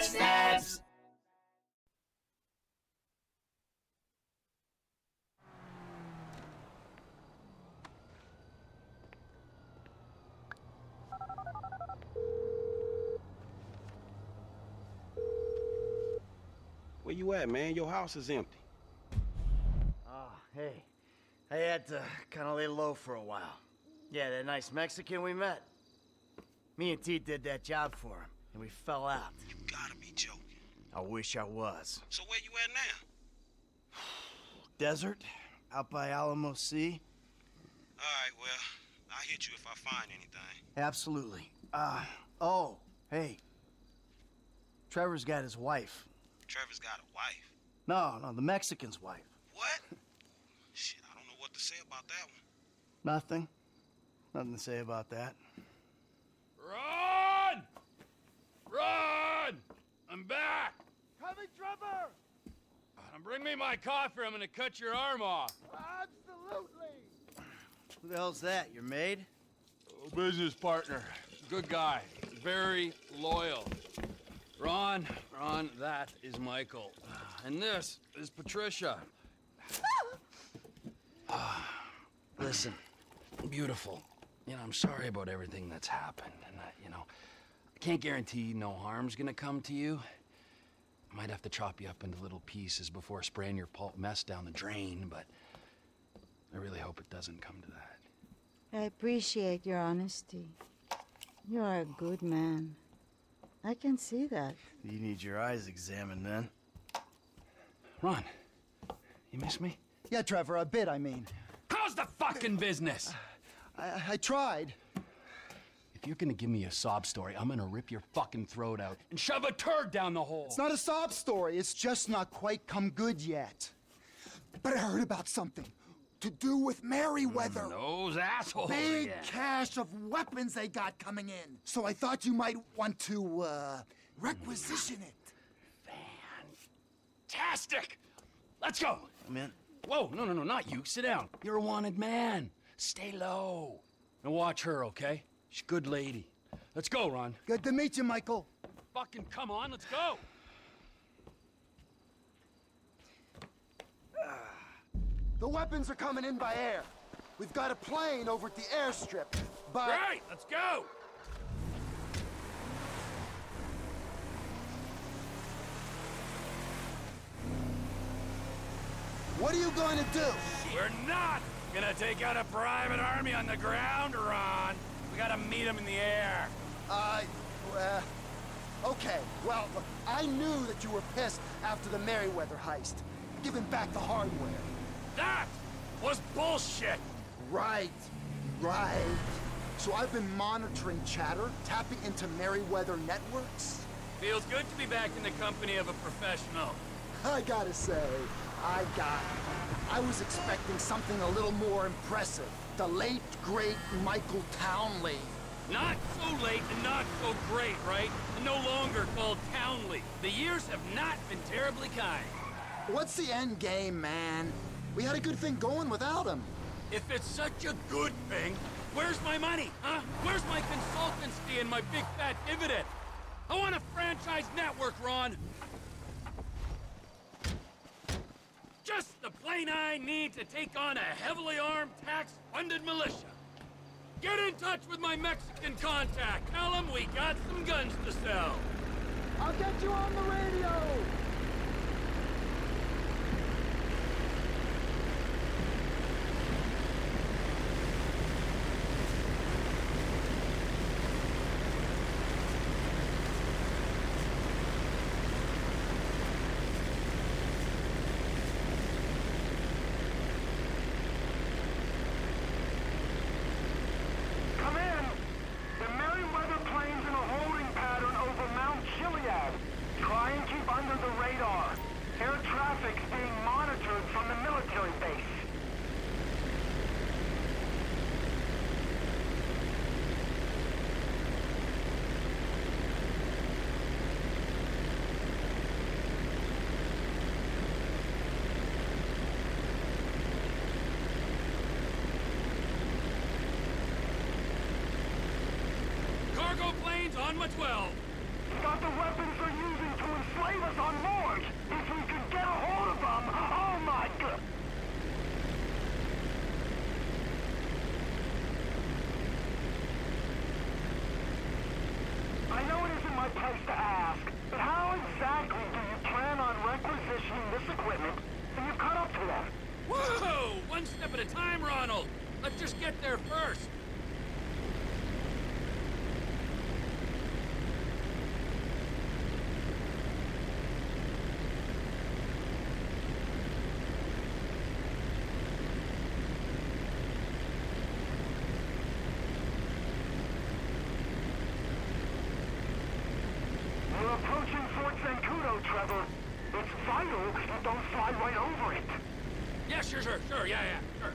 Stabs, stabs. Where you at, man? Your house is empty. Oh, hey. I had to kind of lay low for a while. Yeah, that nice Mexican we met. Me and T did that job for him, and we fell out. You gotta be joking. I wish I was. So where you at now? Desert, out by Alamo Sea. All right, well, I'll hit you if I find anything. Absolutely. Uh, oh, hey. Trevor's got his wife. Trevor's got a wife. No, no, the Mexican's wife. What? Shit, I don't know what to say about that one. Nothing. Nothing to say about that. Run! Run! I'm back! Coming, Trevor! Uh, bring me my coffee. I'm gonna cut your arm off. Absolutely! Who the hell's that? Your maid? Oh, business partner. Good guy. Very loyal. Ron, Ron, that is Michael. And this is Patricia. Listen, beautiful. You know, I'm sorry about everything that's happened. And, I, you know, I can't guarantee no harm's gonna come to you. I might have to chop you up into little pieces before spraying your pulp mess down the drain, but I really hope it doesn't come to that. I appreciate your honesty. You are a good man. I can see that. You need your eyes examined then. Ron, you miss me? Yeah, Trevor, a bit, I mean. How's the fucking business? I, I tried. If you're gonna give me a sob story, I'm gonna rip your fucking throat out and shove a turd down the hole. It's not a sob story, it's just not quite come good yet. But I heard about something to do with Merryweather. Those assholes Big again. cache of weapons they got coming in. So I thought you might want to, uh, requisition it. Fantastic! Let's go! Man, Whoa, no, no, no, not you. Sit down. You're a wanted man. Stay low. And watch her, okay? She's a good lady. Let's go, Ron. Good to meet you, Michael. Fucking come on, let's go! The weapons are coming in by air. We've got a plane over at the airstrip, but... Right, let's go! What are you going to do? We're not gonna take out a private army on the ground, Ron. We gotta meet him in the air. Uh, uh, okay. Well, look, I knew that you were pissed after the Merryweather heist. Giving back the hardware. That was bullshit! Right, right. So I've been monitoring chatter, tapping into Merryweather networks. Feels good to be back in the company of a professional. I gotta say, I got it. I was expecting something a little more impressive. The late, great Michael Townley. Not so late and not so great, right? And no longer called Townley. The years have not been terribly kind. What's the end game, man? We had a good thing going without him. If it's such a good thing, where's my money, huh? Where's my consultancy and my big fat dividend? I want a franchise network, Ron. Just the plane I need to take on a heavily armed, tax-funded militia. Get in touch with my Mexican contact. Tell him we got some guns to sell. I'll get you on the radio! Come in! The Merryweather plane's in a holding pattern over Mount Chiliad. Try and keep under the radar. Air traffic's being monitored from the military base. On my 12. got the weapons they're using to enslave us on board. If we could get a hold of them, oh my god. I know it isn't my place to ask, but how exactly do you plan on requisitioning this equipment so you've caught up to them? Whoa! One step at a time, Ronald. Let's just get there first. We're approaching Fort Zancudo, Trevor. It's vital you don't fly right over it. Yeah, sure, sure, sure. Yeah, yeah, sure.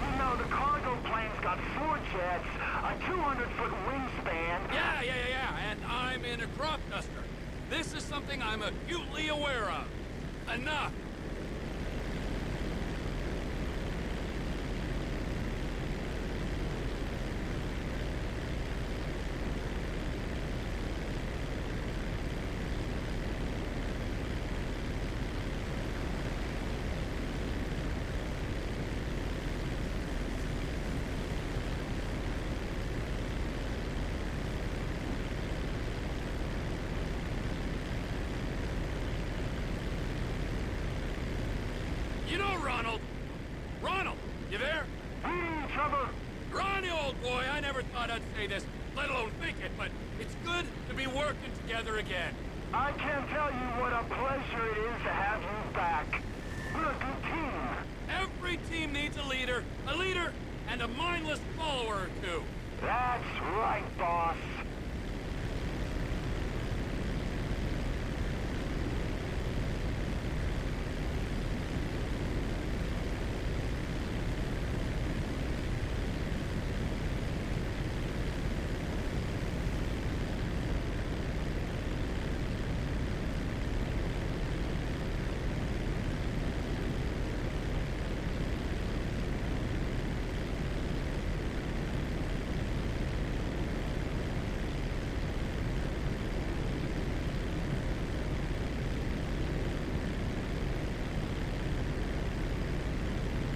You know, the cargo plane's got four jets, a 200-foot wingspan. Yeah, yeah, yeah, yeah. And I'm in a crop duster. This is something I'm acutely aware of. Enough. You know, Ronald. Ronald, you there? Hmm, Trevor. Ronnie, old boy, I never thought I'd say this, let alone think it, but it's good to be working together again. I can't tell you what a pleasure it is to have you back. We're a good team. Every team needs a leader, a leader, and a mindless follower or two. That's right, boss.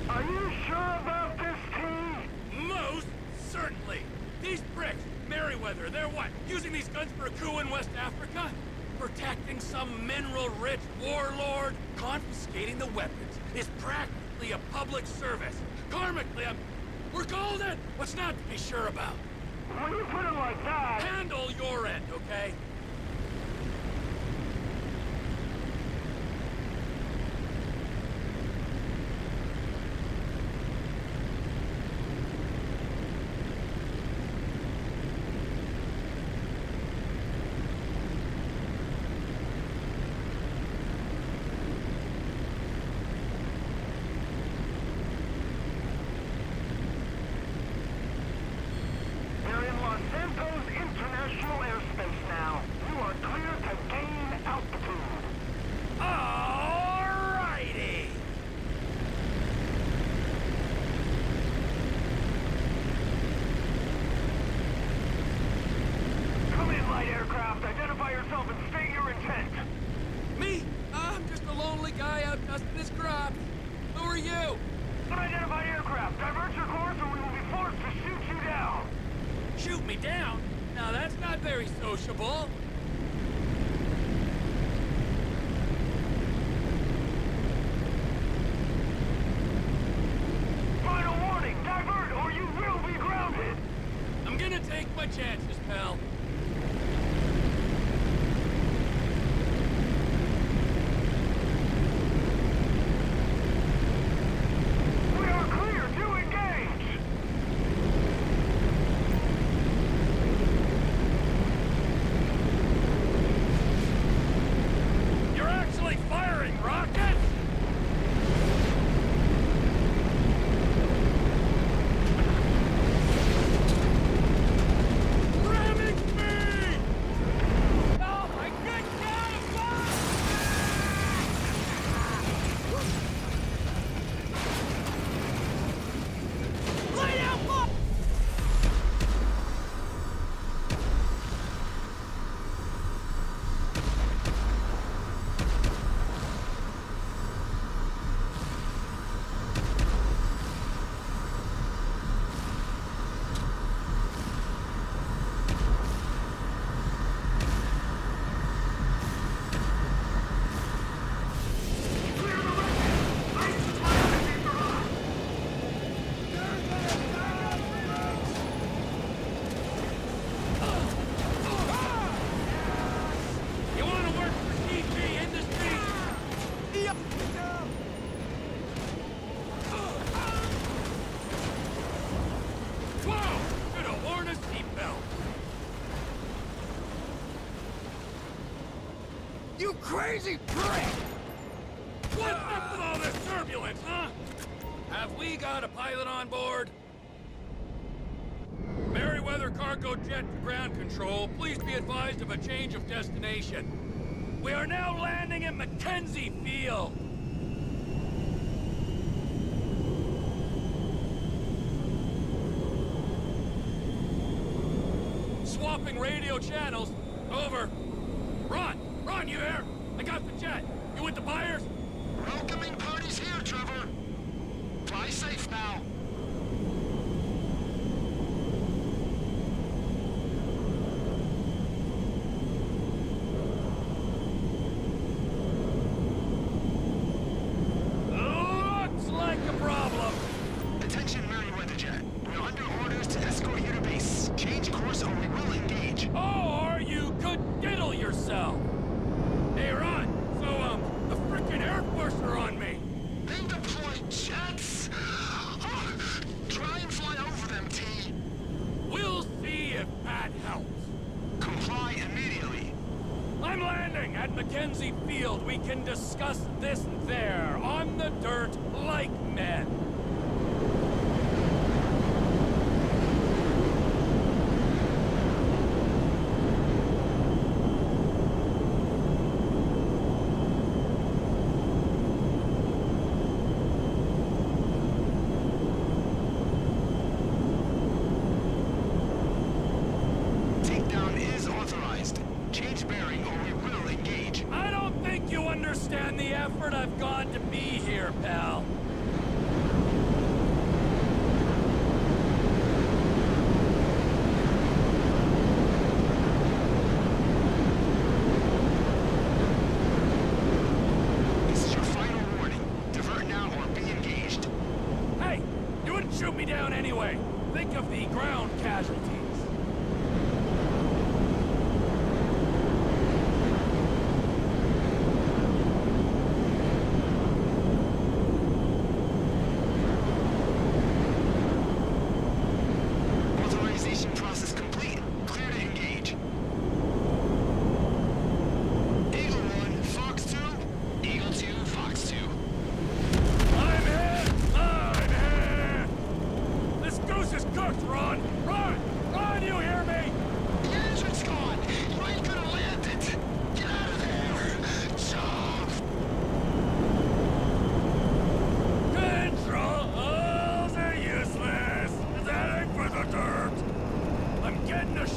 Are you sure about this team? Most certainly. These bricks, Merryweather, they're what? Using these guns for a coup in West Africa? Protecting some mineral-rich warlord? The weapons is practically a public service. Karmically, I'm... We're golden! What's not to be sure about? When you put it like that... Handle your end, okay? You're in Los Santos International Airspace now. You are clear to gain altitude. Alrighty! Come in, light aircraft. Identify yourself and state your intent. Me? I'm just a lonely guy out dusting his crops. Who are you? Unidentified aircraft. Divert your course or we will be forced to shoot you down. Shoot me down? Now that's not very sociable. Final warning. Divert or you will be grounded. I'm gonna take my chances, pal. We are clear to engage. Crazy prick! What's up with all this turbulence, huh? Have we got a pilot on board? Merryweather cargo jet to ground control, please be advised of a change of destination. We are now landing in McKenzie Field. Swapping radio channels. Over. You there? I got the jet. You with the buyers? Welcoming party's here, Trevor. Fly safe now. Looks like a problem. Attention, Merryweather Jet. We're under orders to escort you to base. Change course or we will engage. Or you could diddle yourself. Hey, Ron. So, um, the frickin' Air Force are on me. They deploy jets. Oh, try and fly over them, T. We'll see if that helps. Comply immediately. I'm landing at Mackenzie Field. We can discuss this there,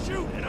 Shoot!